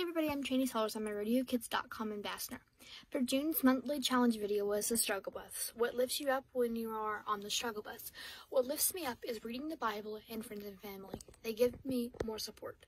Hey everybody, I'm Chaney Sellers. I'm a RodeoKids.com ambassador. For June's monthly challenge video was the struggle bus. What lifts you up when you are on the struggle bus? What lifts me up is reading the Bible and friends and family. They give me more support.